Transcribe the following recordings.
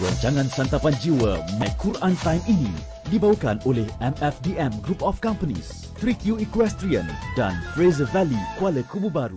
Rancangan Santapan Jiwa My Quran Time ini dibawakan oleh MFDM Group of Companies, 3Q Equestrian dan Fraser Valley Kuala Kubu Baru.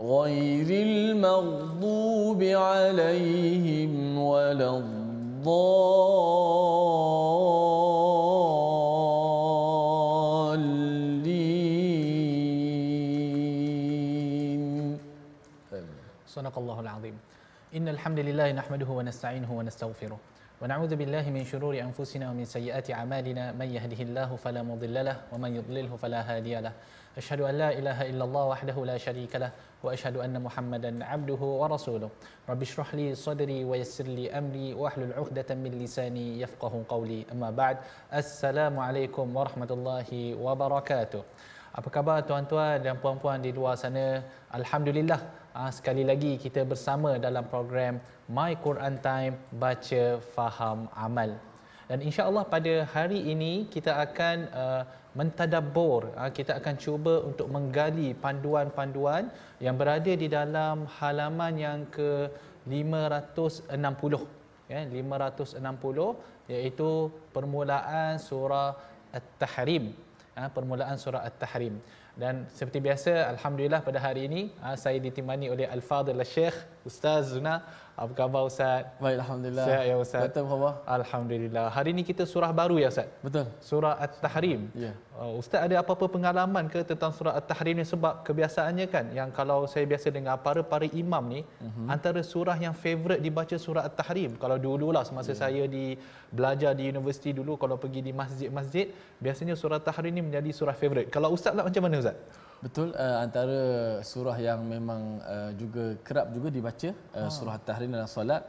غير المغضوب عليهم ولا الضالين. صدق الله العظيم. إن الحمد لله نحمده ونستعينه ونستغفره ونعوذ بالله من شرور أنفسنا ومن سيئات أعمالنا. من يهده الله فلا مضل له ومن يضلله فلا هادي له. أشهد أن لا إله إلا الله وحده لا شريك له وأشهد أن محمدا عبده ورسوله رب اشرح لي صدري ويسر لي أمري واحلل عقدة من لساني يفقه قولي أما بعد السلام عليكم ورحمة الله وبركاته Apa khabar tuan-tuan dan puan-puan di luar sana? Alhamdulillah, ah, sekali lagi kita bersama dalam program My Quran Time Baca Faham Amal. Dan insya-Allah pada hari ini kita akan uh, mentadabbur, uh, kita akan cuba untuk menggali panduan-panduan yang berada di dalam halaman yang ke 560 ya 560 iaitu permulaan surah At-Tahrim ha, permulaan surah At-Tahrim. Dan seperti biasa, Alhamdulillah pada hari ini ha, saya ditemani oleh Al-Fadhil Syekh Ustaz Zuna. Apa khabar Ustaz? Baik, Alhamdulillah. Sihat ya Ustaz? Betul khabar? Alhamdulillah. Hari ini kita surah baru ya Ustaz? Betul. Surah At-Tahrim. Ya. Uh, Ustaz ada apa-apa pengalaman ke tentang surah At-Tahrim ni sebab kebiasaannya kan yang kalau saya biasa dengar para-para imam ni uh-huh. antara surah yang favorite dibaca surah At-Tahrim. Kalau dululah semasa yeah. saya di belajar di universiti dulu kalau pergi di masjid-masjid biasanya surah At-Tahrim ni menjadi surah favorite. Kalau Ustaz lah macam mana Ustaz? Betul uh, antara surah yang memang uh, juga kerap juga dibaca uh, surah At-Tahrim dalam solat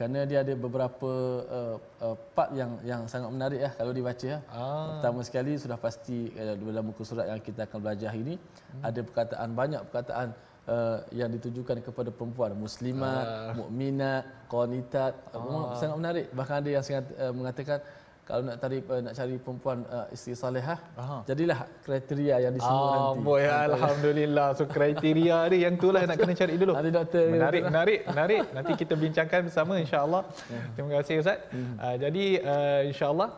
kerana dia ada beberapa uh, uh, part yang yang sangat menarik ya kalau dibaca ya. Ah. Pertama sekali sudah pasti uh, dalam buku surat yang kita akan belajar ini hmm. ada perkataan banyak perkataan uh, yang ditujukan kepada perempuan muslimat, ah. mukminat, qanitat. Ah. Sangat menarik. Bahkan ada yang sangat uh, mengatakan kalau nak cari uh, nak cari perempuan uh, isteri salehah jadilah kriteria yang disebut ah, nanti. boy alhamdulillah. So kriteria ni yang itulah nak kena cari dulu. Nanti doktor menarik menarik menarik. Nanti kita bincangkan bersama insyaallah. Ya. terima kasih ustaz. Hmm. uh, jadi uh, insyaallah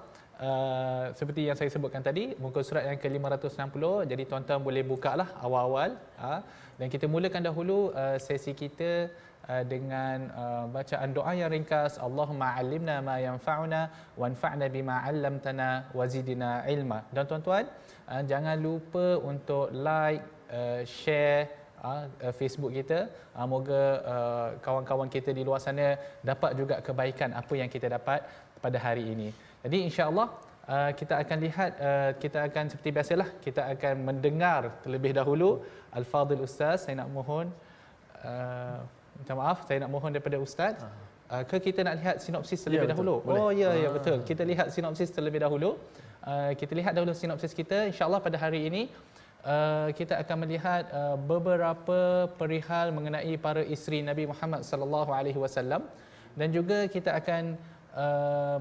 Uh, seperti yang saya sebutkan tadi muka surat yang ke-560 jadi tuan-tuan boleh buka lah awal-awal uh, dan kita mulakan dahulu uh, sesi kita uh, dengan uh, bacaan doa yang ringkas Allahumma alimna ma yanfa'una wanfa'na bima 'allamtana wazidna ilma. Dan tuan-tuan uh, jangan lupa untuk like share Facebook kita. Moga kawan-kawan kita di luar sana dapat juga kebaikan apa yang kita dapat pada hari ini. Jadi insya-Allah kita akan lihat kita akan seperti biasalah kita akan mendengar terlebih dahulu. Al-fadil ustaz saya nak mohon uh, minta maaf saya nak mohon daripada ustaz uh, ke kita nak lihat sinopsis terlebih ya, dahulu? Boleh. oh ya ya betul. Kita lihat sinopsis terlebih dahulu. Uh, kita lihat dahulu sinopsis kita. Insyaallah pada hari ini Uh, kita akan melihat uh, beberapa perihal mengenai para isteri Nabi Muhammad sallallahu alaihi wasallam. Dan juga kita akan uh,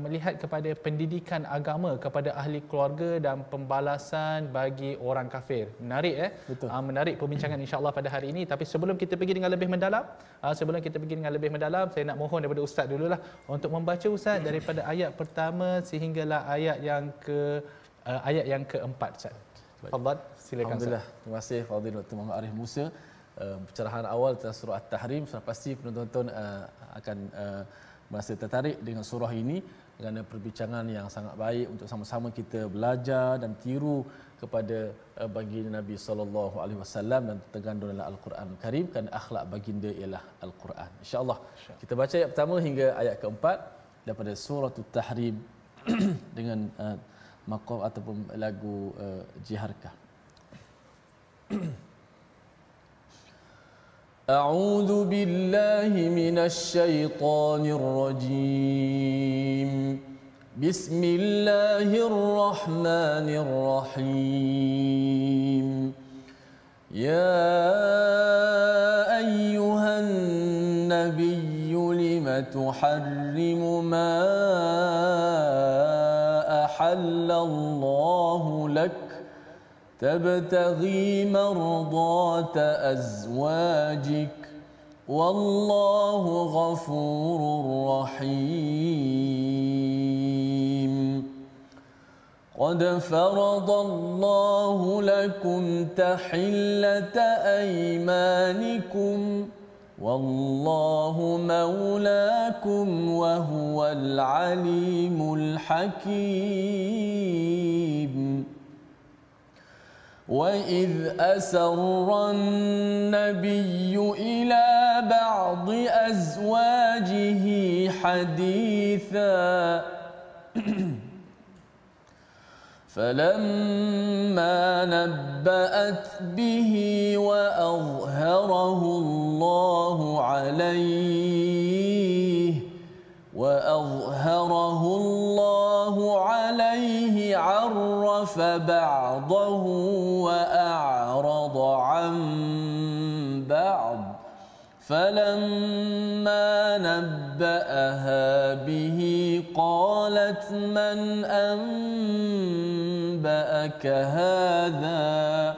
melihat kepada pendidikan agama kepada ahli keluarga dan pembalasan bagi orang kafir. Menarik eh? Betul. Uh, menarik perbincangan insya-Allah pada hari ini tapi sebelum kita pergi dengan lebih mendalam, uh, sebelum kita pergi dengan lebih mendalam, saya nak mohon daripada ustaz dululah untuk membaca ustaz daripada ayat pertama sehinggalah ayat yang ke uh, ayat yang keempat ustaz. Fadhal, silakan ustaz. Alhamdulillah. Terima kasih Fadil Dr. Muhammad Arif Musa. Uh, pencerahan awal tentang surah At-Tahrim sudah pasti penonton uh, akan uh, merasa tertarik dengan surah ini kerana perbincangan yang sangat baik untuk sama-sama kita belajar dan tiru kepada uh, baginda Nabi sallallahu alaihi wasallam dan tergandung dalam Al-Quran Karim kan akhlak baginda ialah Al-Quran. Insya-Allah. Kita baca ayat pertama hingga ayat keempat daripada surah At-Tahrim dengan uh, maqam ataupun lagu uh, jiharkah. أعوذ بالله من الشيطان الرجيم. بسم الله الرحمن الرحيم. يا أيها النبي لم تحرم تبتغي مرضات أزواجك والله غفور رحيم. قد فرض الله لكم تحلة أيمانكم والله مولاكم وهو العليم الحكيم. وإذ أسر النبي إلى بعض أزواجه حديثا فلما نبأت به وأظهره الله عليه وأظهره الله عليه عرف بعضه وأعرض عن بعض. فلما نبأها به قالت من أنبأك هذا؟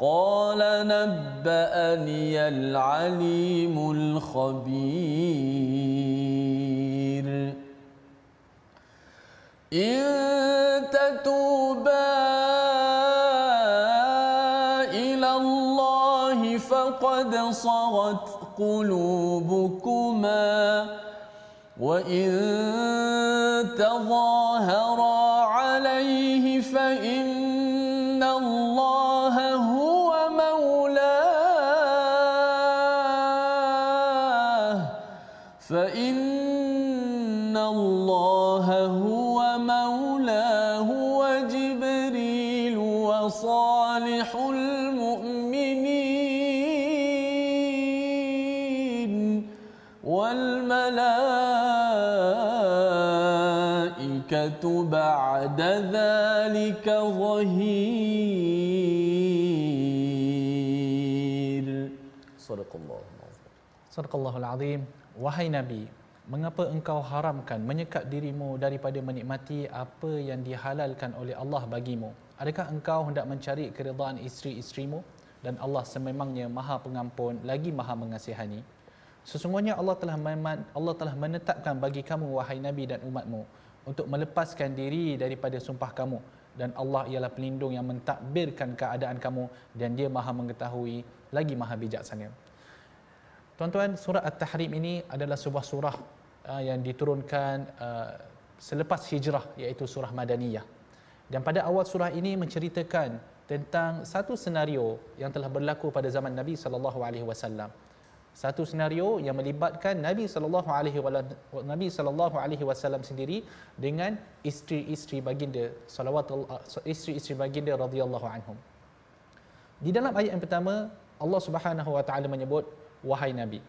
قال نبأني العليم الخبير. إن تتوبا إلى الله فقد صغت قلوبكما. وإن تظاهرا بعد ذلك ظهير صدق الله العظيم Sadaqallahul Azim. Wahai Nabi, mengapa engkau haramkan menyekat dirimu daripada menikmati apa yang dihalalkan oleh Allah bagimu? Adakah engkau hendak mencari keridaan isteri-isterimu dan Allah sememangnya Maha Pengampun lagi Maha Mengasihani? Sesungguhnya Allah telah meman, Allah telah menetapkan bagi kamu wahai Nabi dan umatmu untuk melepaskan diri daripada sumpah kamu dan Allah ialah pelindung yang mentadbirkan keadaan kamu dan dia Maha mengetahui lagi Maha bijaksana. Tuan-tuan, surah At-Tahrim ini adalah sebuah surah uh, yang diturunkan uh, selepas hijrah iaitu surah Madaniyah. Dan pada awal surah ini menceritakan tentang satu senario yang telah berlaku pada zaman Nabi sallallahu alaihi wasallam. Satu senario yang melibatkan Nabi sallallahu alaihi Nabi sallallahu alaihi wasallam sendiri dengan isteri-isteri baginda salawatullah isteri-isteri baginda radhiyallahu anhum. Di dalam ayat yang pertama Allah Subhanahu wa taala menyebut wahai nabi.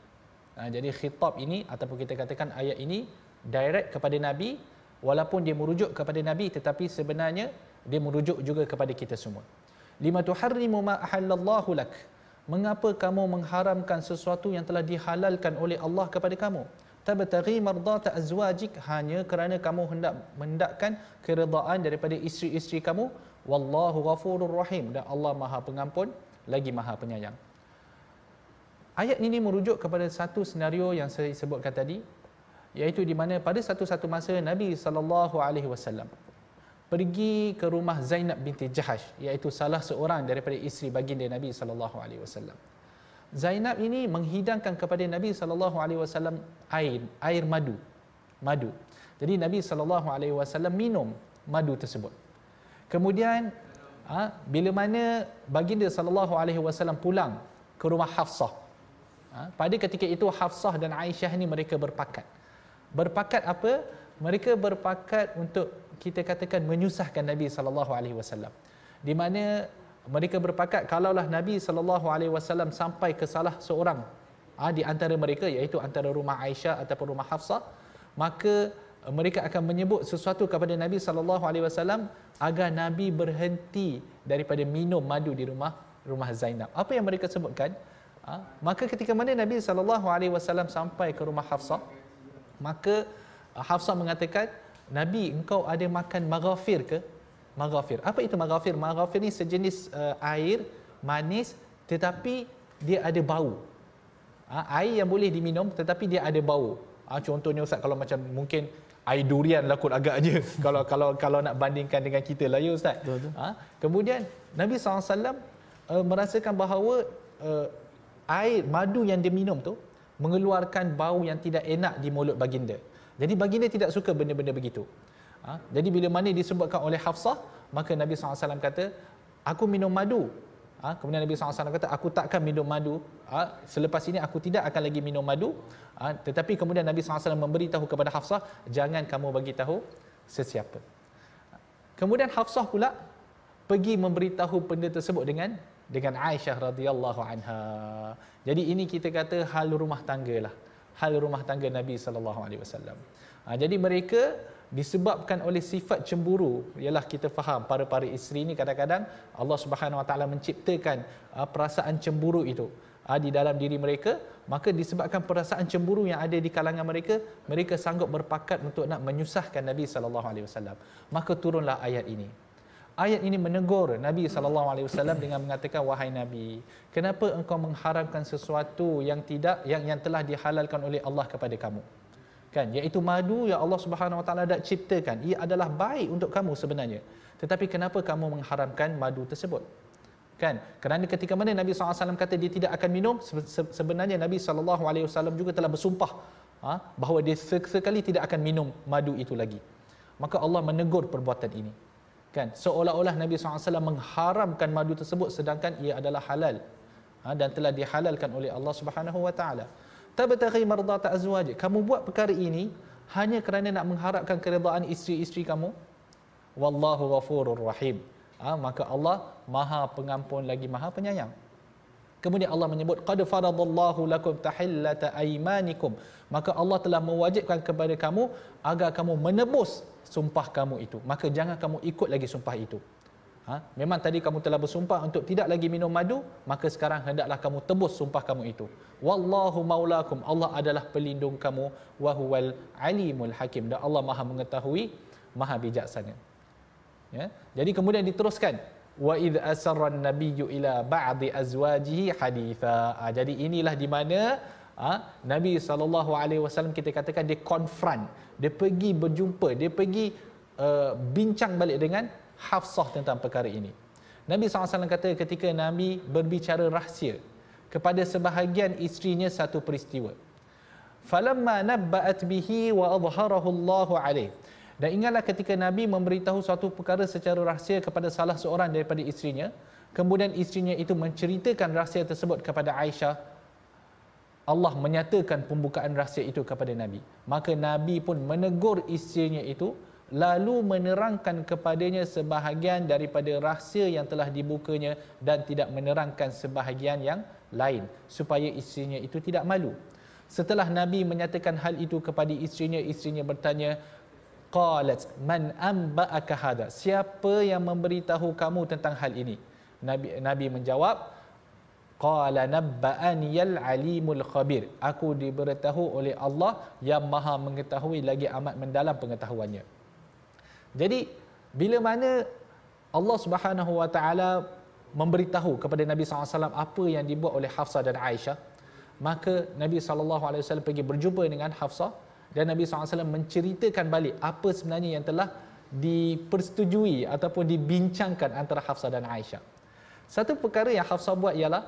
Ha, jadi khitab ini ataupun kita katakan ayat ini direct kepada nabi walaupun dia merujuk kepada nabi tetapi sebenarnya dia merujuk juga kepada kita semua. Lima tuharrimu ma ahallallahu lak. Mengapa kamu mengharamkan sesuatu yang telah dihalalkan oleh Allah kepada kamu? tabtaghi mardata azwajik hanya kerana kamu hendak mendakkan keredaan daripada isteri-isteri kamu wallahu ghafurur rahim dan Allah Maha Pengampun lagi Maha Penyayang. Ayat ini merujuk kepada satu senario yang saya sebutkan tadi iaitu di mana pada satu-satu masa Nabi sallallahu alaihi wasallam pergi ke rumah Zainab binti Jahash iaitu salah seorang daripada isteri baginda Nabi sallallahu alaihi wasallam. Zainab ini menghidangkan kepada Nabi sallallahu alaihi wasallam air air madu. Madu. Jadi Nabi sallallahu alaihi wasallam minum madu tersebut. Kemudian ha, bila mana baginda sallallahu alaihi wasallam pulang ke rumah Hafsah. Ha, pada ketika itu Hafsah dan Aisyah ni mereka berpakat. Berpakat apa? Mereka berpakat untuk kita katakan menyusahkan Nabi sallallahu alaihi wasallam. Di mana mereka berpakat kalaulah Nabi sallallahu alaihi wasallam sampai ke salah seorang ha, di antara mereka iaitu antara rumah Aisyah ataupun rumah Hafsah maka eh, mereka akan menyebut sesuatu kepada Nabi sallallahu alaihi wasallam agar Nabi berhenti daripada minum madu di rumah rumah Zainab. Apa yang mereka sebutkan? Ha, maka ketika mana Nabi sallallahu alaihi wasallam sampai ke rumah Hafsah maka eh, Hafsah mengatakan Nabi engkau ada makan maghafir ke? maghafir. Apa itu maghafir? Maghafir ni sejenis uh, air manis tetapi dia ada bau. Ha, air yang boleh diminum tetapi dia ada bau. Ha, contohnya ustaz kalau macam mungkin air durian lah kot agaknya kalau kalau kalau nak bandingkan dengan kita lah ya ustaz. Ha, kemudian Nabi SAW uh, merasakan bahawa uh, air madu yang dia minum tu mengeluarkan bau yang tidak enak di mulut baginda. Jadi baginda tidak suka benda-benda begitu. Ha? Jadi bila mana disebutkan oleh Hafsah, maka Nabi SAW kata, aku minum madu. Ha? Kemudian Nabi SAW kata, aku takkan minum madu. Ha? Selepas ini aku tidak akan lagi minum madu. Ha? Tetapi kemudian Nabi SAW memberitahu kepada Hafsah, jangan kamu bagi tahu sesiapa. Kemudian Hafsah pula pergi memberitahu benda tersebut dengan dengan Aisyah radhiyallahu anha. Jadi ini kita kata hal rumah tangga lah. Hal rumah tangga Nabi sallallahu alaihi wasallam. Ha, jadi mereka disebabkan oleh sifat cemburu. Ialah kita faham para para isteri ini kadang-kadang Allah Subhanahu Wa Taala menciptakan uh, perasaan cemburu itu. Uh, di dalam diri mereka maka disebabkan perasaan cemburu yang ada di kalangan mereka mereka sanggup berpakat untuk nak menyusahkan Nabi sallallahu alaihi wasallam. Maka turunlah ayat ini ayat ini menegur Nabi wasallam dengan mengatakan wahai Nabi kenapa engkau mengharamkan sesuatu yang tidak yang yang telah dihalalkan oleh Allah kepada kamu? Kan? Iaitu madu yang Allah Subhanahu Wa Taala dah ciptakan. Ia adalah baik untuk kamu sebenarnya. Tetapi kenapa kamu mengharamkan madu tersebut? Kan? Kerana ketika mana Nabi SAW kata dia tidak akan minum sebenarnya Nabi SAW juga telah bersumpah ha, bahawa dia sekali tidak akan minum madu itu lagi. Maka Allah menegur perbuatan ini kan? Seolah-olah Nabi SAW mengharamkan madu tersebut sedangkan ia adalah halal. Ha, dan telah dihalalkan oleh Allah Subhanahu Wa Taala. Tabtaghi mardata azwaj kamu buat perkara ini hanya kerana nak mengharapkan keredaan isteri-isteri kamu? Wallahu ghafurur rahim. Ha, maka Allah maha pengampun lagi maha penyayang kemudian Allah menyebut qad faradallahu lakum tahillata aymanikum maka Allah telah mewajibkan kepada kamu agar kamu menebus sumpah kamu itu maka jangan kamu ikut lagi sumpah itu Ha? Memang tadi kamu telah bersumpah untuk tidak lagi minum madu, maka sekarang hendaklah kamu tebus sumpah kamu itu. Wallahu maulakum. Allah adalah pelindung kamu. Wahuwal alimul hakim. Dan Allah maha mengetahui, maha bijaksana. Ya? Jadi kemudian diteruskan. Wa idh asarra nabiyyu ila ba'di azwajihi haditha. Ha, jadi inilah di mana ha, Nabi SAW kita katakan dia confront. Dia pergi berjumpa. Dia pergi uh, bincang balik dengan Hafsah tentang perkara ini. Nabi SAW kata ketika Nabi berbicara rahsia kepada sebahagian isterinya satu peristiwa. Falamma nabba'at bihi wa adharahu Allah alaih. Dan ingatlah ketika Nabi memberitahu suatu perkara secara rahsia kepada salah seorang daripada isterinya, kemudian isterinya itu menceritakan rahsia tersebut kepada Aisyah, Allah menyatakan pembukaan rahsia itu kepada Nabi. Maka Nabi pun menegur isterinya itu lalu menerangkan kepadanya sebahagian daripada rahsia yang telah dibukanya dan tidak menerangkan sebahagian yang lain supaya isterinya itu tidak malu. Setelah Nabi menyatakan hal itu kepada isterinya, isterinya bertanya, qalat man amba'aka hada? Siapa yang memberitahu kamu tentang hal ini? Nabi Nabi menjawab, qala nabba'ani al alimul khabir aku diberitahu oleh Allah yang maha mengetahui lagi amat mendalam pengetahuannya jadi bila mana Allah Subhanahu wa taala memberitahu kepada Nabi SAW apa yang dibuat oleh Hafsah dan Aisyah maka Nabi SAW pergi berjumpa dengan Hafsah dan Nabi SAW menceritakan balik apa sebenarnya yang telah dipersetujui ataupun dibincangkan antara Hafsah dan Aisyah. Satu perkara yang Hafsah buat ialah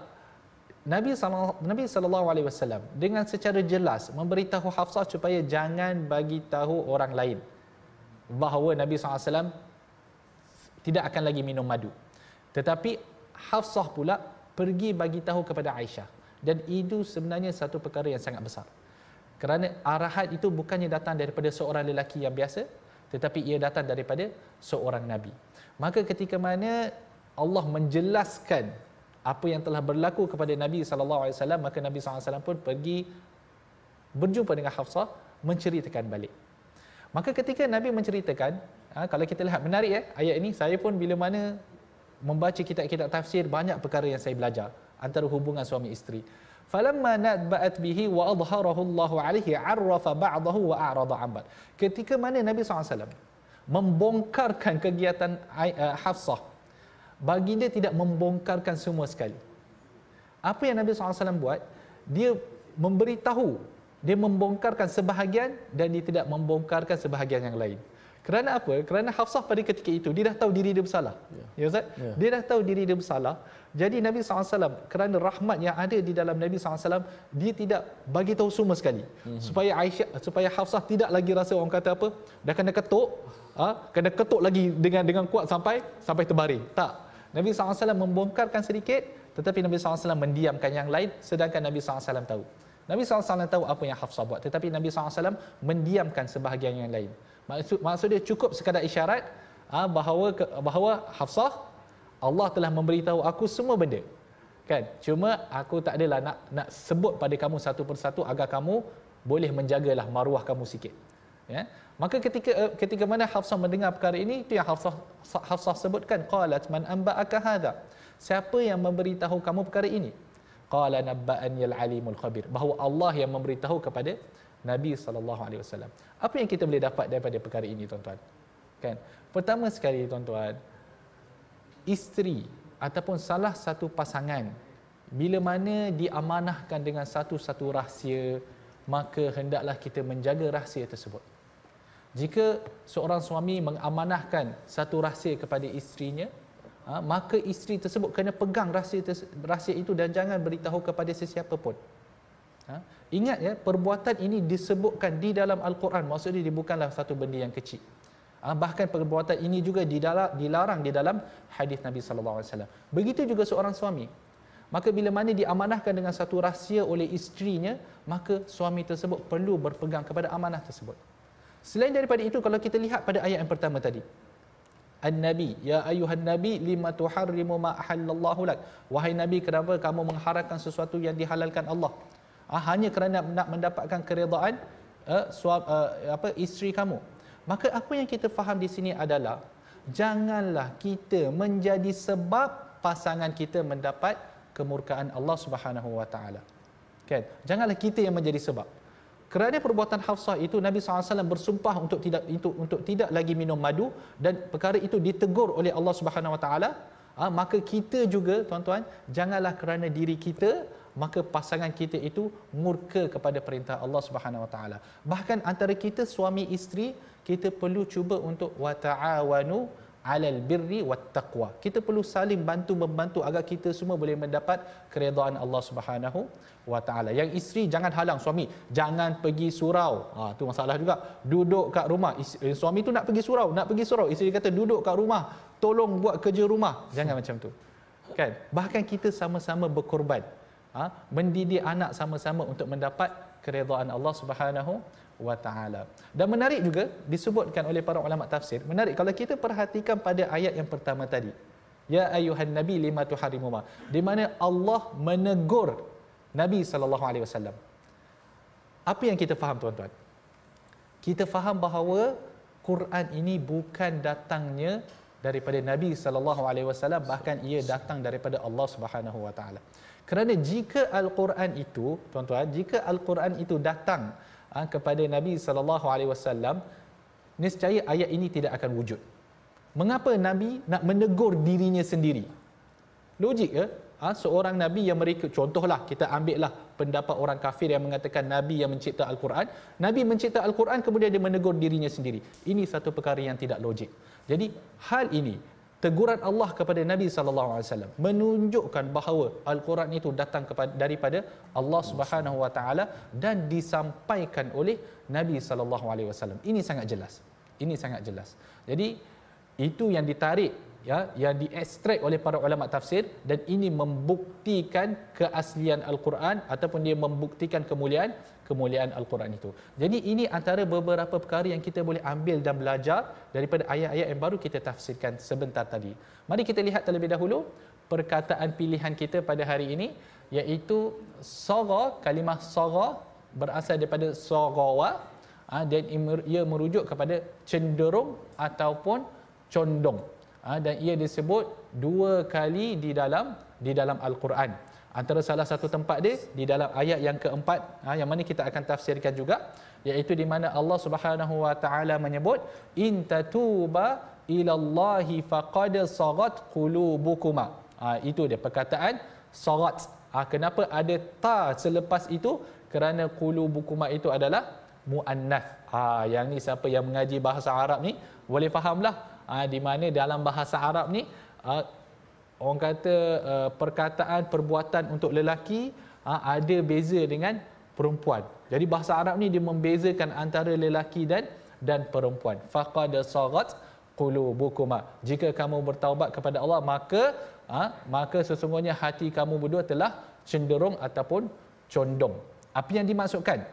Nabi Nabi sallallahu alaihi wasallam dengan secara jelas memberitahu Hafsah supaya jangan bagi tahu orang lain bahawa Nabi SAW tidak akan lagi minum madu. Tetapi Hafsah pula pergi bagi tahu kepada Aisyah dan itu sebenarnya satu perkara yang sangat besar. Kerana arahan itu bukannya datang daripada seorang lelaki yang biasa tetapi ia datang daripada seorang nabi. Maka ketika mana Allah menjelaskan apa yang telah berlaku kepada Nabi sallallahu alaihi wasallam maka Nabi sallallahu alaihi wasallam pun pergi berjumpa dengan Hafsah menceritakan balik. Maka ketika Nabi menceritakan, ha, kalau kita lihat menarik ya ayat ini saya pun bila mana membaca kitab-kitab tafsir banyak perkara yang saya belajar antara hubungan suami isteri. Falamma nadba'at bihi wa adharahu Allah alaihi arrafa ba'dahu wa a'rada 'an Ketika mana Nabi SAW membongkarkan kegiatan uh, Hafsah baginda tidak membongkarkan semua sekali. Apa yang Nabi SAW buat? Dia memberitahu, dia membongkarkan sebahagian dan dia tidak membongkarkan sebahagian yang lain. Kerana apa? Kerana Hafsah pada ketika itu dia dah tahu diri dia bersalah. Ya, ya Ustaz? Ya. Dia dah tahu diri dia bersalah. Jadi Nabi SAW kerana rahmat yang ada di dalam Nabi SAW dia tidak bagi tahu semua sekali. Mm-hmm. Supaya Aisyah supaya Hafsah tidak lagi rasa orang kata apa? Dah kena ketuk, ha? kena ketuk lagi dengan dengan kuat sampai sampai terbaring. Tak. Nabi SAW membongkarkan sedikit tetapi Nabi SAW mendiamkan yang lain sedangkan Nabi SAW tahu. Nabi SAW tahu apa yang Hafsah buat tetapi Nabi SAW mendiamkan sebahagian yang lain. Maksud, maksud dia cukup sekadar isyarat ha, bahawa bahawa Hafsah Allah telah memberitahu aku semua benda. Kan? Cuma aku tak adalah nak nak sebut pada kamu satu persatu agar kamu boleh menjagalah maruah kamu sikit. Ya. Maka ketika eh, ketika mana Hafsah mendengar perkara ini itu yang Hafsah Hafsah sebutkan qalat man anba'aka hadha? Siapa yang memberitahu kamu perkara ini? Qala nabba'ani al-alimul khabir. Bahawa Allah yang memberitahu kepada Nabi sallallahu alaihi wasallam. Apa yang kita boleh dapat daripada perkara ini tuan-tuan? Kan? Pertama sekali tuan-tuan, isteri ataupun salah satu pasangan bila mana diamanahkan dengan satu-satu rahsia, maka hendaklah kita menjaga rahsia tersebut. Jika seorang suami mengamanahkan satu rahsia kepada isterinya, ha, maka isteri tersebut kena pegang rahsia, rahsia itu dan jangan beritahu kepada sesiapa pun. Ha? Ingat ya, perbuatan ini disebutkan di dalam Al-Quran. Maksudnya dia bukanlah satu benda yang kecil. Ha? Bahkan perbuatan ini juga dilarang di dalam hadis Nabi wasallam. Begitu juga seorang suami. Maka bila mana diamanahkan dengan satu rahsia oleh isterinya, maka suami tersebut perlu berpegang kepada amanah tersebut. Selain daripada itu kalau kita lihat pada ayat yang pertama tadi. An-Nabi, ya ayuhan Nabi lima tuharrimu ma ahallallahu lak. Wahai Nabi, kenapa kamu mengharamkan sesuatu yang dihalalkan Allah? Uh, hanya kerana nak mendapatkan keredaan uh, suap, uh, apa isteri kamu. Maka apa yang kita faham di sini adalah janganlah kita menjadi sebab pasangan kita mendapat kemurkaan Allah Subhanahu wa taala. Kan? Janganlah kita yang menjadi sebab. Kerana perbuatan Hafsah itu Nabi SAW bersumpah untuk tidak untuk, untuk tidak lagi minum madu dan perkara itu ditegur oleh Allah Subhanahu Wa Taala. Maka kita juga tuan-tuan janganlah kerana diri kita maka pasangan kita itu murka kepada perintah Allah Subhanahu Wa Taala. Bahkan antara kita suami isteri kita perlu cuba untuk wa ta'awanu 'alal birri wat taqwa. Kita perlu saling bantu membantu agar kita semua boleh mendapat keredaan Allah Subhanahu wa taala. Yang isteri jangan halang suami, jangan pergi surau. Ha tu masalah juga. Duduk kat rumah. Eh, suami tu nak pergi surau, nak pergi surau. Isteri kata duduk kat rumah, tolong buat kerja rumah. Jangan macam tu. Kan? Bahkan kita sama-sama berkorban ha, mendidik anak sama-sama untuk mendapat keredaan Allah Subhanahu wa taala. Dan menarik juga disebutkan oleh para ulama tafsir. Menarik kalau kita perhatikan pada ayat yang pertama tadi. Ya ayuhan nabi lima tuharimu ma. Di mana Allah menegur Nabi sallallahu alaihi wasallam. Apa yang kita faham tuan-tuan? Kita faham bahawa Quran ini bukan datangnya daripada Nabi sallallahu alaihi wasallam bahkan ia datang daripada Allah Subhanahu wa taala. Kerana jika al-Quran itu, tuan-tuan, jika al-Quran itu datang ha, kepada Nabi sallallahu alaihi wasallam, nescaya ayat ini tidak akan wujud. Mengapa Nabi nak menegur dirinya sendiri? Logik ke? Ha, seorang Nabi yang mereka, contohlah kita ambillah pendapat orang kafir yang mengatakan Nabi yang mencipta Al-Quran. Nabi mencipta Al-Quran kemudian dia menegur dirinya sendiri. Ini satu perkara yang tidak logik. Jadi hal ini teguran Allah kepada Nabi sallallahu alaihi wasallam menunjukkan bahawa al-Quran itu datang kepada daripada Allah Subhanahu wa taala dan disampaikan oleh Nabi sallallahu alaihi wasallam. Ini sangat jelas. Ini sangat jelas. Jadi itu yang ditarik ya yang diekstrak oleh para ulama tafsir dan ini membuktikan keaslian al-Quran ataupun dia membuktikan kemuliaan kemuliaan al-Quran itu. Jadi ini antara beberapa perkara yang kita boleh ambil dan belajar daripada ayat-ayat yang baru kita tafsirkan sebentar tadi. Mari kita lihat terlebih dahulu perkataan pilihan kita pada hari ini iaitu saga kalimah saga berasal daripada sagawa ha, dan ia merujuk kepada cenderung ataupun condong ha, dan ia disebut dua kali di dalam di dalam al-Quran. Antara salah satu tempat dia di dalam ayat yang keempat ha, yang mana kita akan tafsirkan juga iaitu di mana Allah Subhanahu wa taala menyebut in tatuba ilallahi faqad sagat qulubukuma. Ha, itu dia perkataan sagat kenapa ada ta selepas itu? Kerana qulubukuma itu adalah muannath yang ni siapa yang mengaji bahasa Arab ni boleh fahamlah ha, di mana dalam bahasa Arab ni ha, orang kata uh, perkataan perbuatan untuk lelaki ada beza dengan perempuan. Jadi bahasa Arab ni dia membezakan antara lelaki dan dan perempuan. Faqad sagat qulubukuma. Jika kamu bertaubat kepada Allah maka maka sesungguhnya hati kamu berdua telah cenderung ataupun condong. Apa yang dimaksudkan?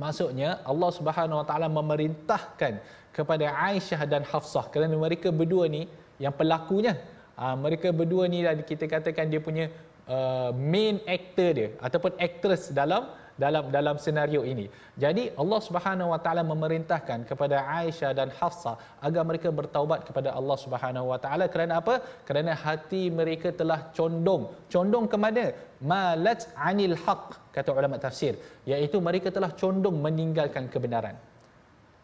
Maksudnya Allah Subhanahu Wa Taala memerintahkan kepada Aisyah dan Hafsah kerana mereka berdua ni yang pelakunya uh, mereka berdua ni lah kita katakan dia punya uh, main actor dia ataupun actress dalam dalam dalam senario ini. Jadi Allah Subhanahu Wa Taala memerintahkan kepada Aisyah dan Hafsah agar mereka bertaubat kepada Allah Subhanahu Wa Taala kerana apa? Kerana hati mereka telah condong. Condong ke mana? Malat anil haq kata ulama tafsir, iaitu mereka telah condong meninggalkan kebenaran.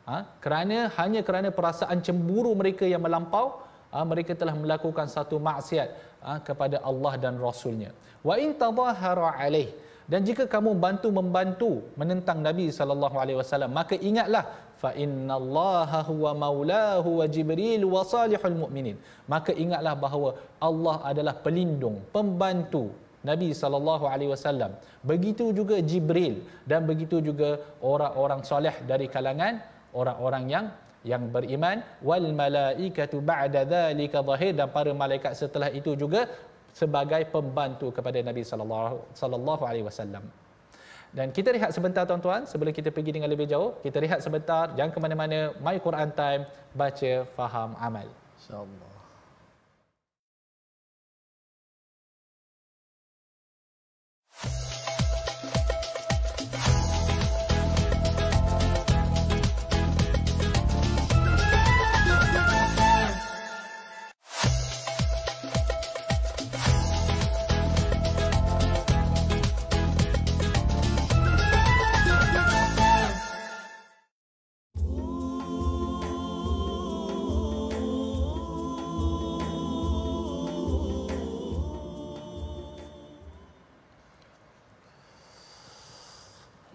Ha? kerana hanya kerana perasaan cemburu mereka yang melampau ha, mereka telah melakukan satu maksiat ha, kepada Allah dan Rasulnya. Wa in tadhahara alaih. Dan jika kamu bantu membantu menentang Nabi sallallahu alaihi wasallam maka ingatlah fa innallaha huwa maulahu wa jibril wa salihul mu'minin. Maka ingatlah bahawa Allah adalah pelindung pembantu Nabi sallallahu alaihi wasallam. Begitu juga Jibril dan begitu juga orang-orang soleh dari kalangan orang-orang yang yang beriman wal malaikatu ba'da dzalika zahir dan para malaikat setelah itu juga sebagai pembantu kepada Nabi sallallahu sallallahu alaihi wasallam. Dan kita rehat sebentar tuan-tuan sebelum kita pergi dengan lebih jauh. Kita rehat sebentar jangan ke mana-mana. My Quran Time baca faham amal. Insya-Allah.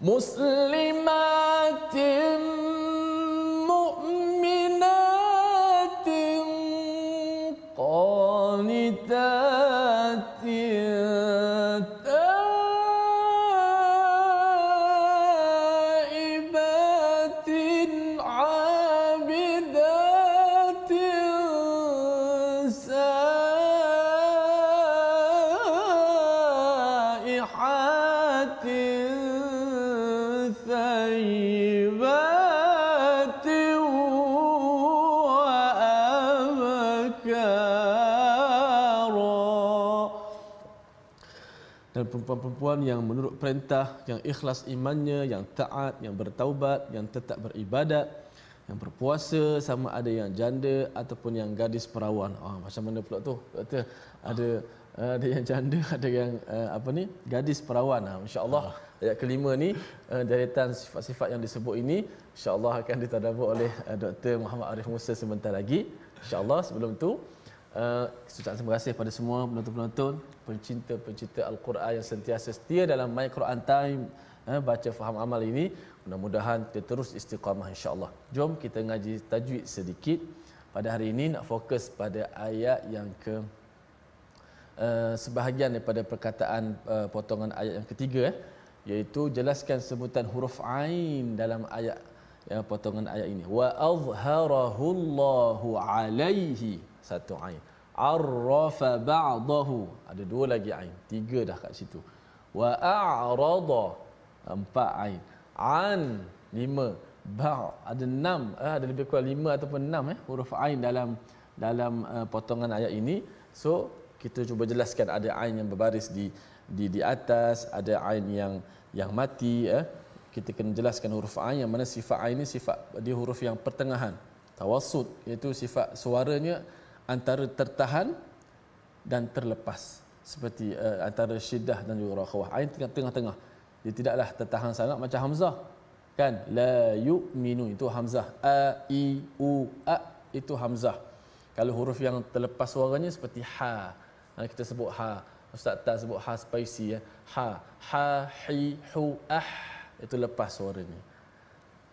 مسلمات perempuan-perempuan yang menurut perintah yang ikhlas imannya yang taat yang bertaubat yang tetap beribadat yang berpuasa sama ada yang janda ataupun yang gadis perawan. Ah macam mana pula tu? Doktor ada ada yang janda, ada yang uh, apa ni? gadis perawan. Ha, insya-Allah ayat kelima ni deretan sifat-sifat yang disebut ini insya-Allah akan ditadabbur oleh Dr. Muhammad Arif Musa sebentar lagi. Insya-Allah sebelum tu Uh, terima kasih pada semua penonton-penonton, pencinta-pencinta Al-Quran yang sentiasa setia dalam My Quran Time uh, baca faham amal ini. Mudah-mudahan kita terus istiqamah insya-Allah. Jom kita ngaji tajwid sedikit. Pada hari ini nak fokus pada ayat yang ke uh, sebahagian daripada perkataan uh, potongan ayat yang ketiga eh, iaitu jelaskan sebutan huruf ain dalam ayat ya, potongan ayat ini. Wa azharahu Allahu alaihi satu ain. Arrafa ba'dahu ada dua lagi ain, tiga dah kat situ. Wa a'rada empat ain. An lima. Ba' ada enam, eh, ada lebih kurang lima ataupun enam eh, huruf ain dalam dalam uh, potongan ayat ini. So kita cuba jelaskan ada ain yang berbaris di di di atas, ada ain yang yang mati eh. Kita kena jelaskan huruf ain yang mana sifat ain ini sifat dia huruf yang pertengahan. Tawassut iaitu sifat suaranya antara tertahan dan terlepas. Seperti uh, antara syiddah dan juga rakhawah ain tengah-tengah. Dia tidaklah tertahan sangat macam hamzah. Kan? La yu'minu. Itu hamzah. A i u a. Itu hamzah. Kalau huruf yang terlepas suaranya seperti ha kita sebut ha ustaz tak sebut ha spicy ya. Ha ha hi hu ah itu lepas suaranya.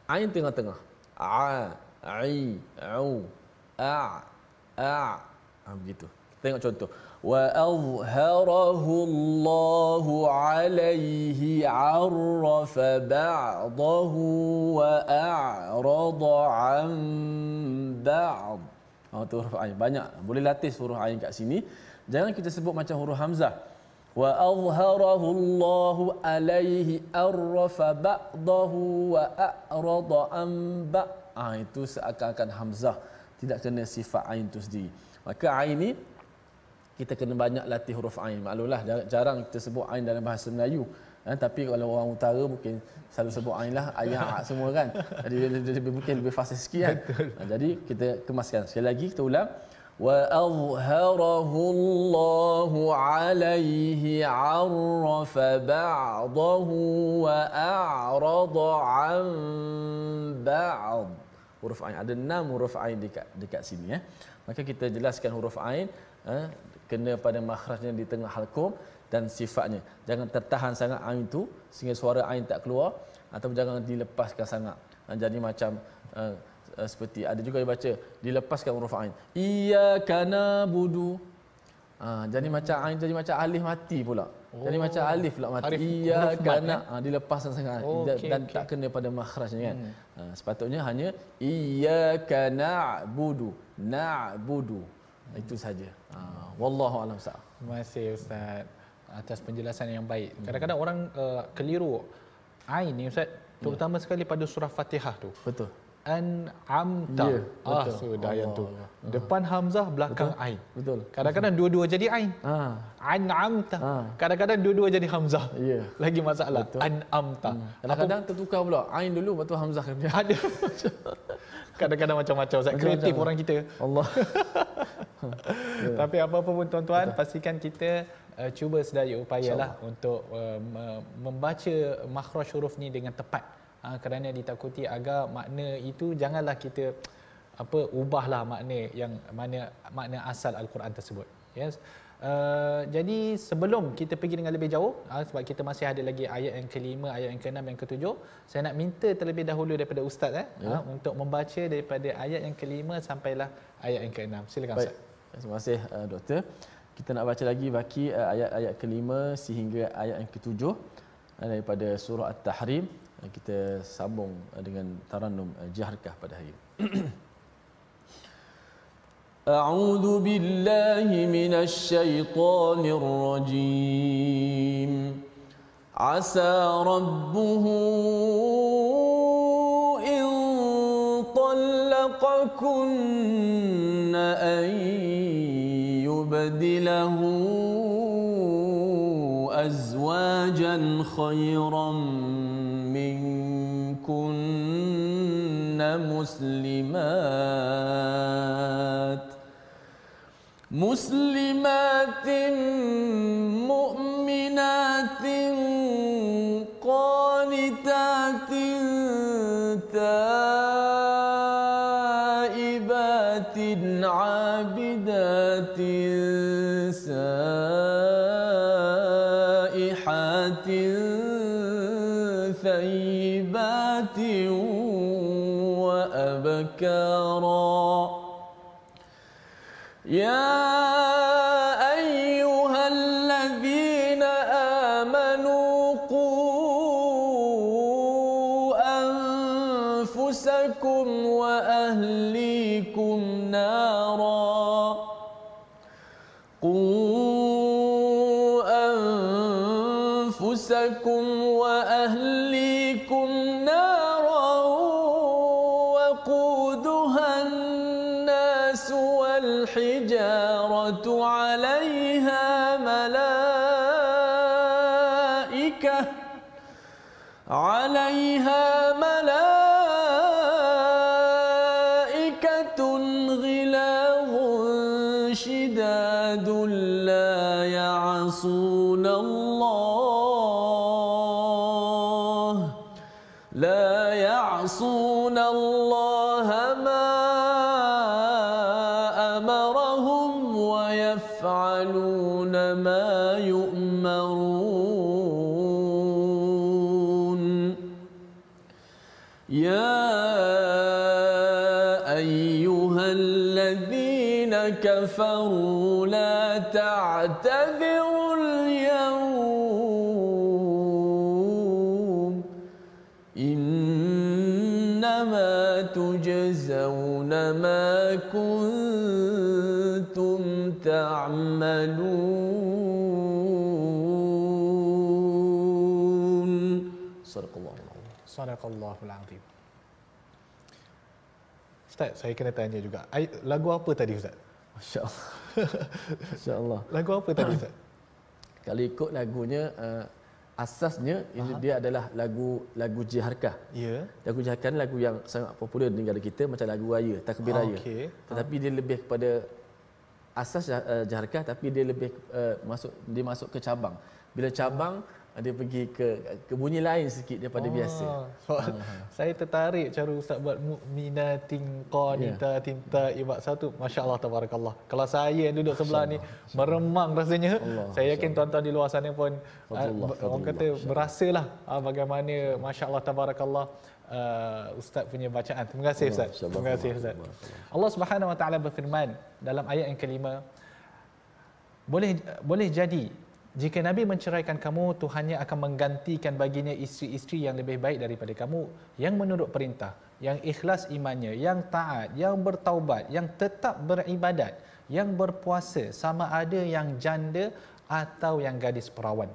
Ain tengah-tengah. A i au a a ha, begitu. Kita tengok contoh. Wa azharahu Allahu alaihi arrafa ba'dahu wa a'rada an ba'd. Oh, tu huruf ain. Banyak. Boleh latih huruf ain kat sini. Jangan kita sebut macam huruf hamzah. Wa azharahu Allahu alaihi arrafa ba'dahu wa a'rada an ba' ah itu seakan-akan hamzah tidak kena sifat ain tu sendiri. Maka ain ni kita kena banyak latih huruf ain. Maklumlah jarang kita sebut ain dalam bahasa Melayu. Ha, tapi kalau orang utara mungkin selalu sebut ain lah ayah semua kan. Jadi lebih mungkin lebih fasih sikit kan. Ha, jadi kita kemaskan. Sekali lagi kita ulang. Wa azharahu Allahu alaihi arrafa ba'dahu wa a'rada an ba'd huruf ain. Ada enam huruf ain dekat dekat sini ya. Maka kita jelaskan huruf ain eh, kena pada makhrajnya di tengah halqum dan sifatnya. Jangan tertahan sangat ain itu sehingga suara ain tak keluar atau jangan dilepaskan sangat. Ha, jadi macam uh, seperti ada juga yang baca dilepaskan huruf ain. Iyyaka nabudu. Ha, jadi macam ain jadi macam alif mati pula oh. jadi macam alif pula mati iyyaka na eh? ha, dilepaskan sangat oh, okay, dan okay. tak kena pada makhrajnya kan hmm. ha, sepatutnya hanya iyyaka na'budu na'budu itu saja ha, wallahu alam sa terima kasih ustaz atas penjelasan yang baik. Kadang-kadang orang uh, keliru ain ni ustaz terutama ya. sekali pada surah Fatihah tu. Betul. An-amta. Ya, ah sudah yang tu. Depan hamzah belakang betul. ain. Betul. Kadang-kadang dua-dua jadi ain. Ha. An-amta. Ha. Kadang-kadang dua-dua jadi hamzah. Ya. Lagi masalah. An-amta. Hmm. Kadang-kadang tertukar pula. Ain dulu lepas tu hamzah kan. Ada. Kadang-kadang macam-macam Ustaz. Kreatif orang kita. Allah. ya. Tapi apa-apa pun tuan-tuan, pastikan kita uh, cuba sedaya upayalah untuk uh, membaca makhraj huruf ni dengan tepat. Uh, kerana ditakuti agar makna itu janganlah kita apa ubahlah makna yang mana makna asal al-Quran tersebut. Yes. Uh, jadi sebelum kita pergi dengan lebih jauh uh, sebab kita masih ada lagi ayat yang kelima, ayat yang keenam, yang ketujuh, saya nak minta terlebih dahulu daripada ustaz eh ya. uh, untuk membaca daripada ayat yang kelima sampailah ayat yang keenam. Silakan Baik. ustaz. Terima kasih uh, doktor. Kita nak baca lagi baki uh, ayat-ayat kelima sehingga ayat yang ketujuh uh, daripada surah At-Tahrim. Kita sambung uh, dengan tarannum uh, jahrkah pada hari ini. أعوذ بالله من الشيطان الرجيم عسى ربه إن طلقكن أن يبدله أزواجا خيرا مسلمات. مسلمات مؤمنات قانتات تائبات عابدات. وأبكارا يا ملائكة عليها ملائكة غلاظ شداد لا يعصون. كنتم تعملون صدق الله العظيم Sadaqallahul azim. Ustaz, saya kena tanya juga. Ay- Lagu apa tadi Ustaz? Masya Allah Masya Allah Lagu apa tadi Ustaz? Kalau ikut lagunya uh, Asasnya ini dia adalah lagu lagu jiharkah Ya. Lagu jiharkah ni lagu yang sangat popular di negara kita Macam lagu raya, takbir Ah, raya okey. Tetapi dia lebih kepada Asas uh, jiharkah tapi dia lebih uh, masuk dia masuk ke cabang Bila cabang uh, dia pergi ke ke bunyi lain sikit daripada Ah, biasa Sebab saya tertarik cara Ustaz buat mukminatin qanita Ya. tinta ibad satu. Masya-Allah tabarakallah. Kalau saya yang duduk sebelah ni meremang rasanya. Allah, saya yakin tuan-tuan di luar sana pun Fadlullah, ah, orang kata berasalah ah, bagaimana masya-Allah tabarakallah uh, Ustaz punya bacaan. Terima kasih Allah, Ustaz. Terima kasih Ustaz. Allah Subhanahu wa taala berfirman dalam ayat yang kelima boleh boleh jadi jika Nabi menceraikan kamu Tuhannya akan menggantikan baginya isteri-isteri yang lebih baik daripada kamu yang menurut perintah yang ikhlas imannya yang taat yang bertaubat yang tetap beribadat yang berpuasa sama ada yang janda atau yang gadis perawan.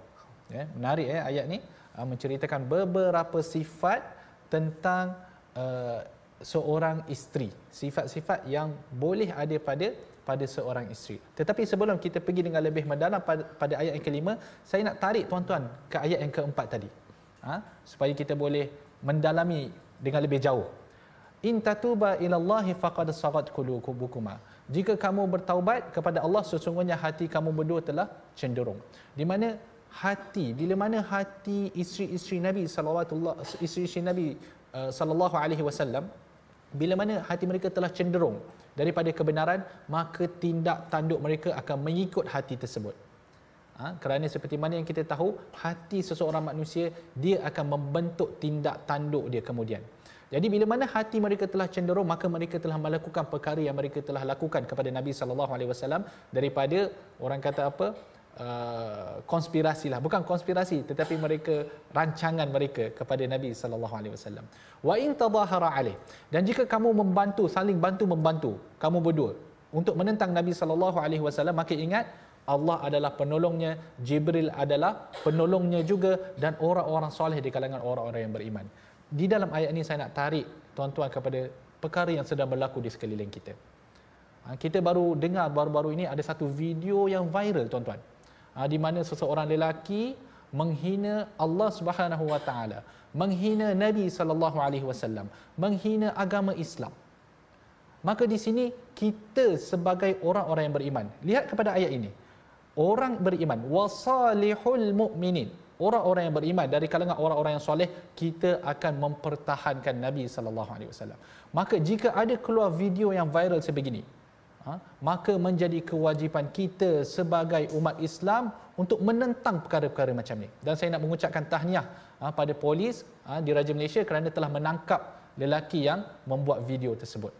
Ya menarik eh ayat ni. Uh, menceritakan beberapa sifat tentang uh, seorang isteri. Sifat-sifat yang boleh ada pada pada seorang isteri. Tetapi sebelum kita pergi dengan lebih mendalam pada, ayat yang kelima, saya nak tarik tuan-tuan ke ayat yang keempat tadi. Ha? supaya kita boleh mendalami dengan lebih jauh. In tatuba ilallahi faqad sagat qulubukuma. Jika kamu bertaubat kepada Allah sesungguhnya hati kamu berdua telah cenderung. Di mana hati bila mana hati isteri-isteri Nabi sallallahu isteri-isteri Nabi sallallahu alaihi wasallam bila mana hati mereka telah cenderung daripada kebenaran maka tindak tanduk mereka akan mengikut hati tersebut ha? kerana seperti mana yang kita tahu hati seseorang manusia dia akan membentuk tindak tanduk dia kemudian jadi bila mana hati mereka telah cenderung maka mereka telah melakukan perkara yang mereka telah lakukan kepada Nabi sallallahu alaihi wasallam daripada orang kata apa uh, konspirasi lah. Bukan konspirasi tetapi mereka rancangan mereka kepada Nabi sallallahu alaihi wasallam. Wa in tadahara alaih. Dan jika kamu membantu saling bantu membantu kamu berdua untuk menentang Nabi sallallahu alaihi wasallam maka ingat Allah adalah penolongnya Jibril adalah penolongnya juga dan orang-orang soleh di kalangan orang-orang yang beriman. Di dalam ayat ini saya nak tarik tuan-tuan kepada perkara yang sedang berlaku di sekeliling kita. Ha, kita baru dengar baru-baru ini ada satu video yang viral tuan-tuan. Ha, di mana seseorang lelaki menghina Allah Subhanahu wa taala, menghina Nabi sallallahu alaihi wasallam, menghina agama Islam. Maka di sini kita sebagai orang-orang yang beriman, lihat kepada ayat ini. Orang beriman, wasalihul mu'minin. Orang-orang yang beriman dari kalangan orang-orang yang soleh, kita akan mempertahankan Nabi sallallahu alaihi wasallam. Maka jika ada keluar video yang viral sebegini, ha, maka menjadi kewajipan kita sebagai umat Islam untuk menentang perkara-perkara macam ni. Dan saya nak mengucapkan tahniah ha, pada polis ha, di Raja Malaysia kerana telah menangkap lelaki yang membuat video tersebut.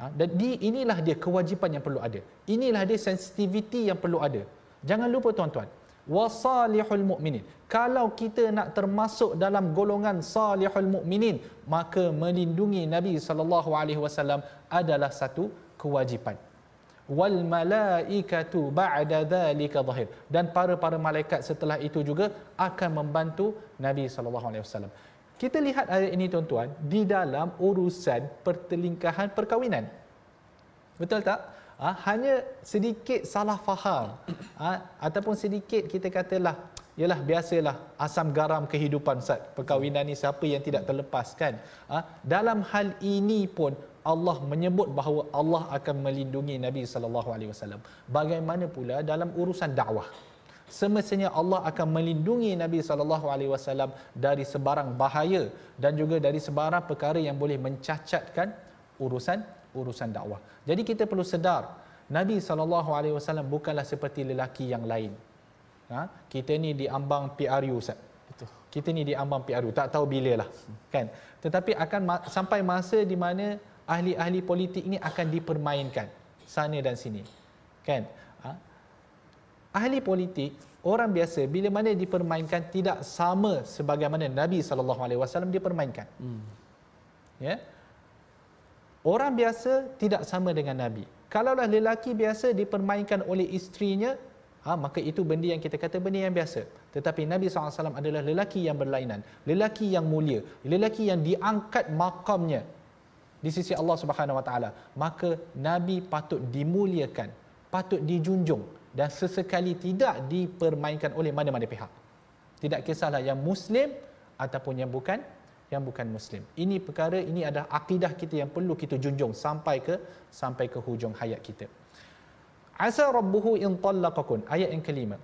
Ha, dan di inilah dia kewajipan yang perlu ada. Inilah dia sensitiviti yang perlu ada. Jangan lupa tuan-tuan. Wasalihul mu'minin. Kalau kita nak termasuk dalam golongan salihul mu'minin, maka melindungi Nabi sallallahu alaihi wasallam adalah satu kewajipan wal malaikatu ba'da dhalika zahir dan para-para malaikat setelah itu juga akan membantu Nabi sallallahu alaihi wasallam. Kita lihat ayat ini tuan-tuan di dalam urusan pertelingkahan perkahwinan. Betul tak? Ha, hanya sedikit salah faham ha, ataupun sedikit kita katalah ialah biasalah asam garam kehidupan Ustaz. Perkahwinan ni siapa yang tidak terlepaskan. Ha, dalam hal ini pun Allah menyebut bahawa Allah akan melindungi Nabi sallallahu alaihi wasallam. Bagaimana pula dalam urusan dakwah? Semestinya Allah akan melindungi Nabi sallallahu alaihi wasallam dari sebarang bahaya dan juga dari sebarang perkara yang boleh mencacatkan urusan urusan dakwah. Jadi kita perlu sedar Nabi sallallahu alaihi wasallam bukanlah seperti lelaki yang lain. Ha? Kita ni diambang PRU Ustaz. Betul. Kita ni diambang PRU, tak tahu bila lah. Kan? Tetapi akan ma- sampai masa di mana ahli-ahli politik ini akan dipermainkan sana dan sini. Kan? Ha? ahli politik orang biasa bila mana dipermainkan tidak sama sebagaimana Nabi sallallahu alaihi wasallam dipermainkan. Hmm. ya? Orang biasa tidak sama dengan Nabi. Kalaulah lelaki biasa dipermainkan oleh isterinya ha, maka itu benda yang kita kata benda yang biasa. Tetapi Nabi SAW adalah lelaki yang berlainan lelaki yang mulia lelaki yang diangkat makamnya di sisi Allah Subhanahu Wa Taala maka nabi patut dimuliakan patut dijunjung dan sesekali tidak dipermainkan oleh mana-mana pihak. Tidak kisahlah yang muslim ataupun yang bukan yang bukan muslim. Ini perkara ini adalah akidah kita yang perlu kita junjung sampai ke sampai ke hujung hayat kita. Asa rabbuhu in talaqakum ayat yang kelima.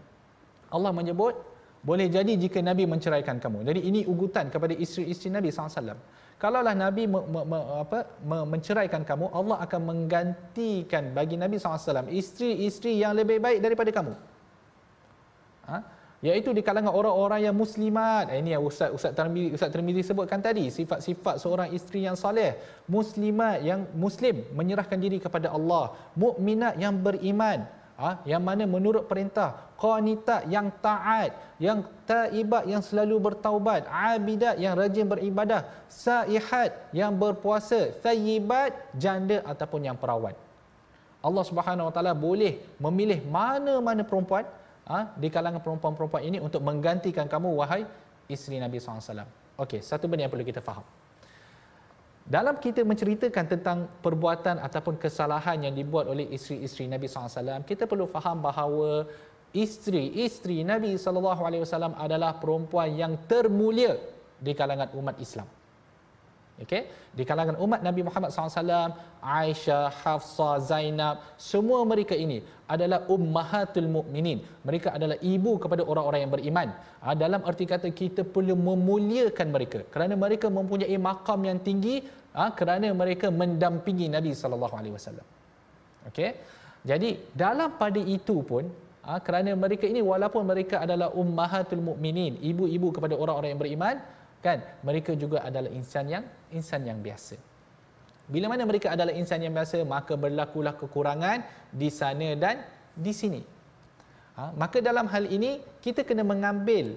Allah menyebut boleh jadi jika nabi menceraikan kamu. Jadi ini ugutan kepada isteri-isteri nabi SAW kalaulah nabi me, me, me, apa me, menceraikan kamu Allah akan menggantikan bagi nabi SAW isteri-isteri yang lebih baik daripada kamu. Ha? iaitu di kalangan orang-orang yang muslimat. Eh, ini yang ustaz ustaz Tirmizi ustaz Tirmizi sebutkan tadi sifat-sifat seorang isteri yang soleh muslimat yang muslim menyerahkan diri kepada Allah. Mukminat yang beriman ha, yang mana menurut perintah qanitat yang taat yang taibat yang selalu bertaubat abidat yang rajin beribadah saihat yang berpuasa thayyibat janda ataupun yang perawan Allah Subhanahu Wa Taala boleh memilih mana-mana perempuan ha, di kalangan perempuan-perempuan ini untuk menggantikan kamu wahai isteri Nabi SAW. Okey, satu benda yang perlu kita faham dalam kita menceritakan tentang perbuatan ataupun kesalahan yang dibuat oleh isteri-isteri Nabi SAW, kita perlu faham bahawa isteri-isteri Nabi SAW adalah perempuan yang termulia di kalangan umat Islam. Okay? Di kalangan umat Nabi Muhammad SAW, Aisyah, Hafsah, Zainab, semua mereka ini adalah ummahatul mu'minin. Mereka adalah ibu kepada orang-orang yang beriman. Ha, dalam arti kata kita perlu memuliakan mereka kerana mereka mempunyai makam yang tinggi ha, kerana mereka mendampingi Nabi sallallahu alaihi wasallam. Okey. Jadi dalam pada itu pun ha, kerana mereka ini walaupun mereka adalah ummahatul mukminin, ibu-ibu kepada orang-orang yang beriman, kan? Mereka juga adalah insan yang insan yang biasa. Bila mana mereka adalah insan yang biasa, maka berlakulah kekurangan di sana dan di sini. Ha, maka dalam hal ini kita kena mengambil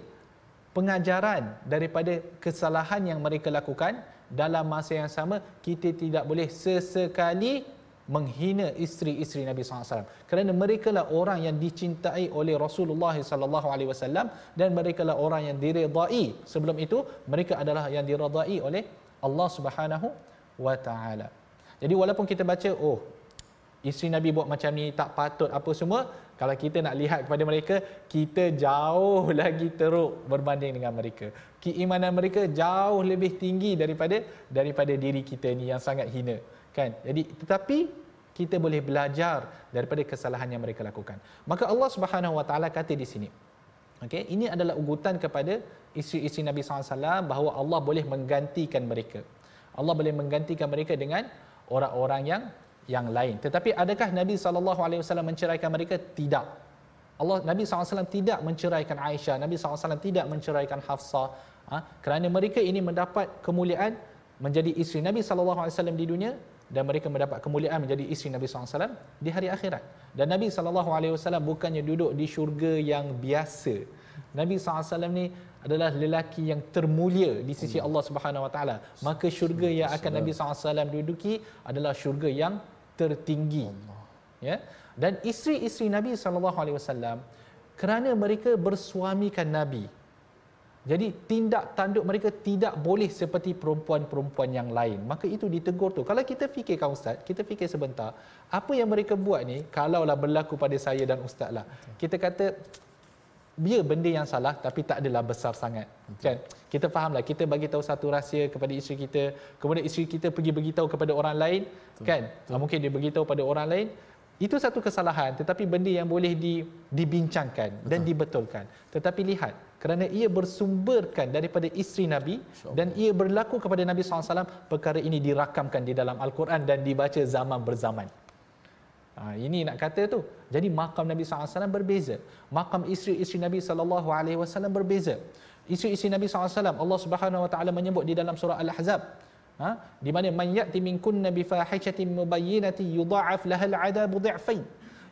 pengajaran daripada kesalahan yang mereka lakukan dalam masa yang sama kita tidak boleh sesekali menghina isteri-isteri Nabi SAW kerana mereka lah orang yang dicintai oleh Rasulullah SAW dan mereka lah orang yang diredai sebelum itu mereka adalah yang diredai oleh Allah Subhanahu wa taala. Jadi walaupun kita baca oh isteri Nabi buat macam ni tak patut apa semua kalau kita nak lihat kepada mereka kita jauh lagi teruk berbanding dengan mereka. Keimanan mereka jauh lebih tinggi daripada daripada diri kita ni yang sangat hina kan? Jadi tetapi kita boleh belajar daripada kesalahan yang mereka lakukan. Maka Allah Subhanahu Wa Taala kata di sini okey ini adalah ugutan kepada isteri-isteri Nabi SAW bahawa Allah boleh menggantikan mereka. Allah boleh menggantikan mereka dengan orang-orang yang yang lain. Tetapi adakah Nabi SAW menceraikan mereka? Tidak. Allah Nabi SAW tidak menceraikan Aisyah. Nabi SAW tidak menceraikan Hafsah. Ha? Kerana mereka ini mendapat kemuliaan menjadi isteri Nabi SAW di dunia dan mereka mendapat kemuliaan menjadi isteri Nabi SAW di hari akhirat. Dan Nabi SAW bukannya duduk di syurga yang biasa. Nabi SAW ni adalah lelaki yang termulia di sisi Allah Subhanahu Wa Taala. Maka syurga yang akan Nabi SAW duduki adalah syurga yang tertinggi. Ya. Dan isteri-isteri Nabi SAW kerana mereka bersuamikan Nabi. Jadi tindak tanduk mereka tidak boleh seperti perempuan-perempuan yang lain. Maka itu ditegur tu. Kalau kita fikirkan ustaz, kita fikir sebentar, apa yang mereka buat ni kalaulah berlaku pada saya dan ustaz lah. Kita kata dia benda yang salah tapi tak adalah besar sangat. Kan? Kita fahamlah kita bagi tahu satu rahsia kepada isteri kita kemudian isteri kita pergi beritahu kepada orang lain Betul. kan? Betul. mungkin dia beritahu pada orang lain. Itu satu kesalahan tetapi benda yang boleh di, dibincangkan Betul. dan dibetulkan. Tetapi lihat kerana ia bersumberkan daripada isteri Nabi dan ia berlaku kepada Nabi SAW perkara ini dirakamkan di dalam Al-Quran dan dibaca zaman berzaman Ha, ini nak kata tu. Jadi makam Nabi SAW berbeza. Makam isteri-isteri Nabi SAW berbeza. Isteri-isteri Nabi SAW Allah Subhanahu Wa Taala menyebut di dalam surah Al-Ahzab. Ha? Di mana man ya'ti minkunna bi fahishatin mubayyinatin yudha'af lahal 'adabu dhi'fain.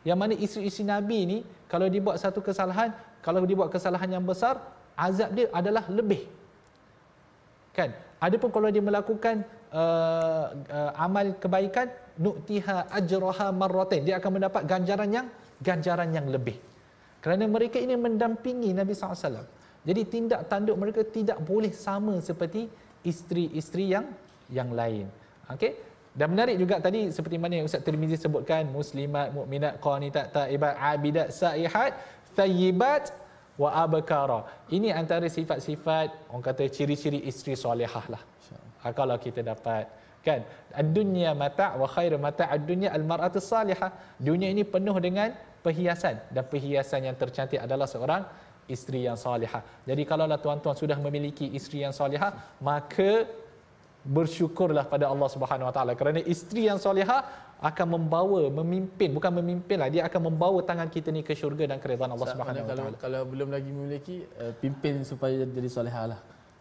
Yang mana isteri-isteri Nabi ni kalau dibuat satu kesalahan, kalau dibuat kesalahan yang besar, azab dia adalah lebih. Kan? Adapun kalau dia melakukan uh, uh, amal kebaikan nu'tiha ajraha marratain. Dia akan mendapat ganjaran yang ganjaran yang lebih. Kerana mereka ini mendampingi Nabi SAW jadi tindak tanduk mereka tidak boleh sama seperti isteri-isteri yang yang lain. Okey? Dan menarik juga tadi seperti mana yang Ustaz Tirmizi sebutkan muslimat mukminat qanitat taibat abidat saihat thayyibat wa abkara. Ini antara sifat-sifat orang kata ciri-ciri isteri solehah lah. Ha, kalau kita dapat kan? Dunia mata wa khairu mata ad-dunya al-mar'atu salihah dunia ini penuh dengan perhiasan. Dan perhiasan yang tercantik adalah seorang isteri yang salihah. Jadi kalaulah tuan-tuan sudah memiliki isteri yang salihah maka bersyukurlah pada Allah Subhanahu Wa Taala. Kerana isteri yang salihah akan membawa memimpin bukan memimpinlah dia akan membawa tangan kita ni ke syurga dan keridhaan Allah Subhanahu Wa Taala. kalau belum lagi memiliki uh, pimpin supaya jadi salihah lah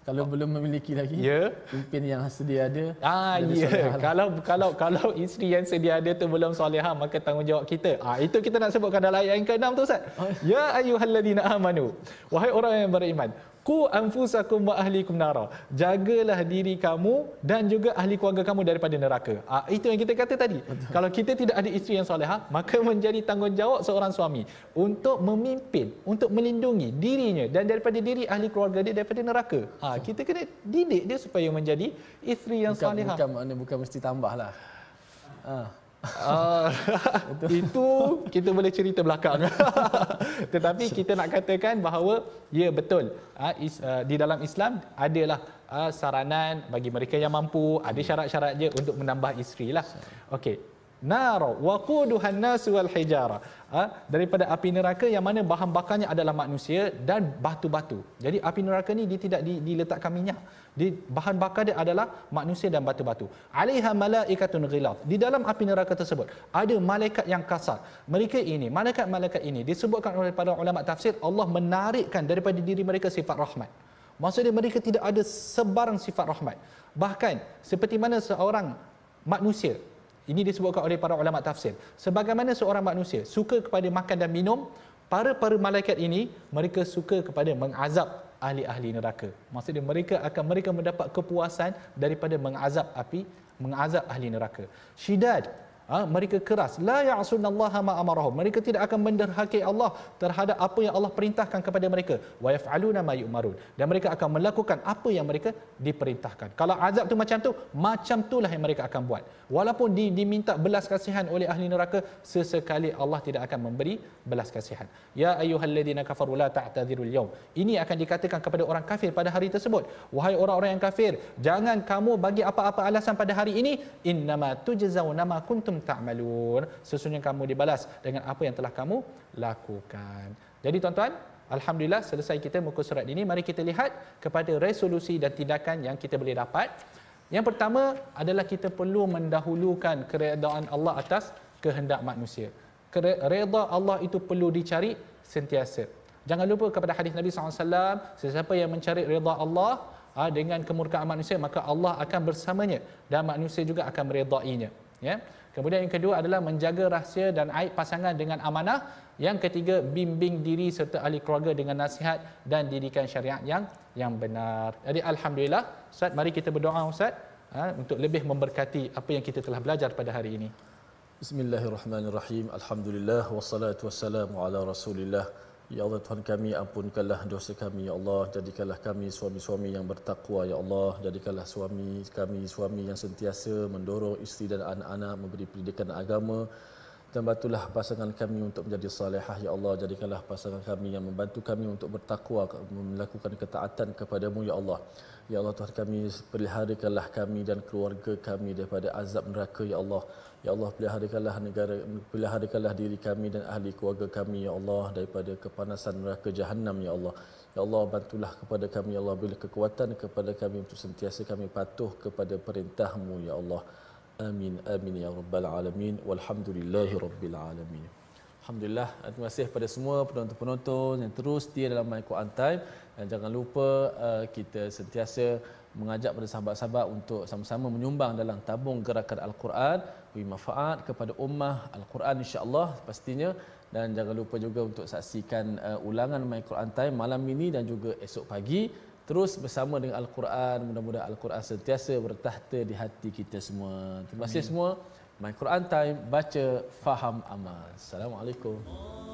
kalau oh. belum memiliki lagi ya pimpin yang sedia ada ah ya lah. kalau kalau kalau isteri yang sedia ada tu belum solehah maka tanggungjawab kita ah itu kita nak sebutkan dalam ayat yang ke-6 tu Ustaz oh. ya ayyuhallazina amanu wahai orang yang beriman ku anfusakum wa ahlikum nara. Jagalah diri kamu dan juga ahli keluarga kamu daripada neraka. Ah itu yang kita kata tadi. Betul. kalau kita tidak ada isteri yang soleha maka menjadi tanggungjawab seorang suami untuk memimpin untuk melindungi dirinya dan daripada diri ahli keluarga dia daripada neraka. Ah kita kena didik dia supaya menjadi isteri yang bukan, soleha bukan bukan mesti tambahlah. Ah Uh, itu kita boleh cerita belakang. Tetapi kita nak katakan bahawa ya betul uh, is, uh, di dalam Islam adalah uh, saranan bagi mereka yang mampu, ada syarat-syarat je untuk menambah isteri lah. Okey. Nar waquduhan nas wal hijara. Ha? daripada api neraka yang mana bahan bakarnya adalah manusia dan batu-batu. Jadi api neraka ni dia tidak diletakkan minyak di bahan bakar dia adalah manusia dan batu-batu. Alaiha malaikatun ghilaf. Di dalam api neraka tersebut ada malaikat yang kasar. Mereka ini, malaikat-malaikat ini disebutkan oleh para ulama tafsir Allah menarikkan daripada diri mereka sifat rahmat. Maksudnya mereka tidak ada sebarang sifat rahmat. Bahkan seperti mana seorang manusia ini disebutkan oleh para ulama tafsir. Sebagaimana seorang manusia suka kepada makan dan minum, para-para malaikat ini mereka suka kepada mengazab ahli-ahli neraka. Maksudnya mereka akan mereka mendapat kepuasan daripada mengazab api, mengazab ahli neraka. Syidad ha, mereka keras. La ya'sunallaha ma amarahum. Mereka tidak akan menderhaki Allah terhadap apa yang Allah perintahkan kepada mereka. Wa yaf'aluna ma yu'marun. Dan mereka akan melakukan apa yang mereka diperintahkan. Kalau azab tu macam tu macam itulah yang mereka akan buat. Walaupun di, diminta belas kasihan oleh ahli neraka sesekali Allah tidak akan memberi belas kasihan. Ya ayyuhalladzina kafaru la ta'tadzirul yawm. Ini akan dikatakan kepada orang kafir pada hari tersebut. Wahai orang-orang yang kafir jangan kamu bagi apa-apa alasan pada hari ini. Innama tujzauna ma kuntum ta'malun sesungguhnya kamu dibalas dengan apa yang telah kamu lakukan. Jadi tuan-tuan alhamdulillah selesai kita muka surat ini. Mari kita lihat kepada resolusi dan tindakan yang kita boleh dapat. Yang pertama adalah kita perlu mendahulukan keredaan Allah atas kehendak manusia. Redha Allah itu perlu dicari sentiasa. Jangan lupa kepada hadis Nabi SAW sesiapa yang mencari redha Allah ha, dengan kemurkaan manusia maka Allah akan bersamanya dan manusia juga akan meredainya ya kemudian yang kedua adalah menjaga rahsia dan aib pasangan dengan amanah yang ketiga bimbing diri serta ahli keluarga dengan nasihat dan didikan syariat yang yang benar jadi alhamdulillah ustaz mari kita berdoa ustaz ha, untuk lebih memberkati apa yang kita telah belajar pada hari ini Bismillahirrahmanirrahim. Alhamdulillah wassalatu wassalamu ala Rasulillah. Ya Allah Tuhan kami ampunkanlah dosa kami ya Allah. Jadikanlah kami suami-suami yang bertakwa ya Allah. Jadikanlah suami kami suami yang sentiasa mendorong isteri dan anak-anak memberi pendidikan agama dan bantulah pasangan kami untuk menjadi salihah ya Allah jadikanlah pasangan kami yang membantu kami untuk bertakwa melakukan ketaatan kepadamu ya Allah ya Allah Tuhan kami peliharakanlah kami dan keluarga kami daripada azab neraka ya Allah Ya Allah peliharakanlah negara peliharakanlah diri kami dan ahli keluarga kami ya Allah daripada kepanasan neraka jahanam ya Allah. Ya Allah bantulah kepada kami ya Allah beri kekuatan kepada kami untuk sentiasa kami patuh kepada perintahmu ya Allah. Amin amin ya rabbal alamin. Walhamdulillahi rabbil alamin. Alhamdulillah terima kasih kepada semua penonton-penonton yang terus setia dalam My Quran Time. Dan jangan lupa uh, kita sentiasa mengajak pada sahabat-sahabat untuk sama-sama menyumbang dalam tabung gerakan Al-Quran. Beri manfaat kepada ummah Al-Quran insya-Allah pastinya. Dan jangan lupa juga untuk saksikan uh, ulangan My Quran Time malam ini dan juga esok pagi terus bersama dengan Al-Quran mudah-mudahan Al-Quran sentiasa bertahta di hati kita semua. Terima kasih semua. My Quran Time baca faham amal. Assalamualaikum